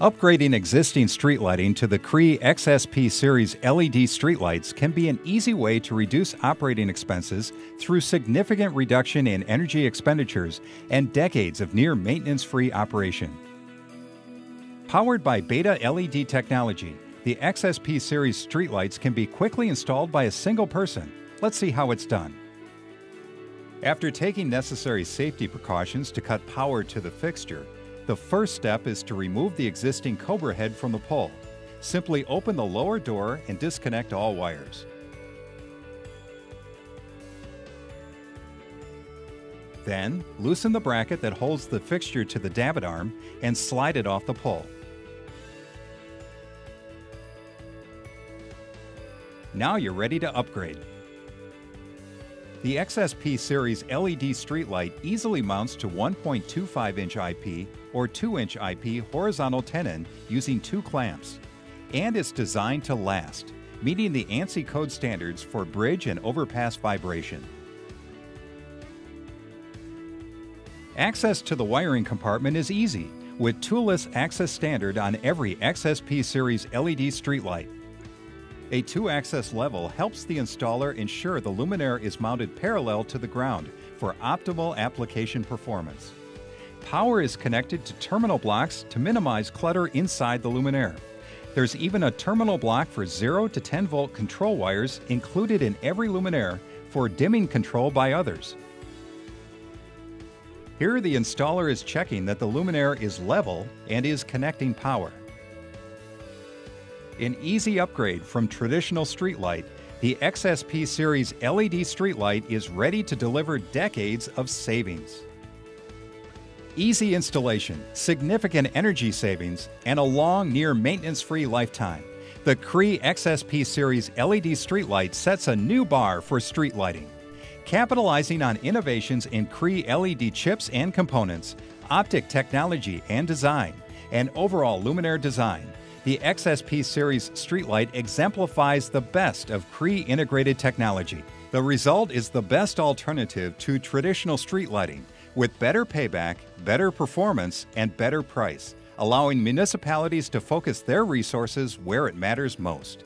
Upgrading existing street lighting to the Cree XSP series LED streetlights can be an easy way to reduce operating expenses through significant reduction in energy expenditures and decades of near maintenance free operation. Powered by BetaLED technology, the XSP series streetlights can be quickly installed by a single person. Let's see how it's done. After taking necessary safety precautions to cut power to the fixture, the first step is to remove the existing Cobra head from the pole. Simply open the lower door and disconnect all wires. Then, loosen the bracket that holds the fixture to the davit arm and slide it off the pole. Now you're ready to upgrade. The XSP Series LED streetlight easily mounts to 1.25 inch IP or 2 inch IP horizontal tenon using two clamps, and it's designed to last, meeting the ANSI code standards for bridge and overpass vibration. Access to the wiring compartment is easy with toolless access standard on every XSP Series LED streetlight. A two-axis level helps the installer ensure the luminaire is mounted parallel to the ground for optimal application performance. Power is connected to terminal blocks to minimize clutter inside the luminaire. There's even a terminal block for 0 to 10 volt control wires included in every luminaire for dimming control by others. Here the installer is checking that the luminaire is level and is connecting power. An easy upgrade from traditional streetlight, the XSP Series LED streetlight is ready to deliver decades of savings. Easy installation, significant energy savings, and a long, near maintenance free lifetime. The Cree XSP Series LED streetlight sets a new bar for street lighting. Capitalizing on innovations in Cree LED chips and components, optic technology and design, and overall luminaire design, the XSP Series streetlight exemplifies the best of Cree integrated technology. The result is the best alternative to traditional street lighting with better payback, better performance, and better price, allowing municipalities to focus their resources where it matters most.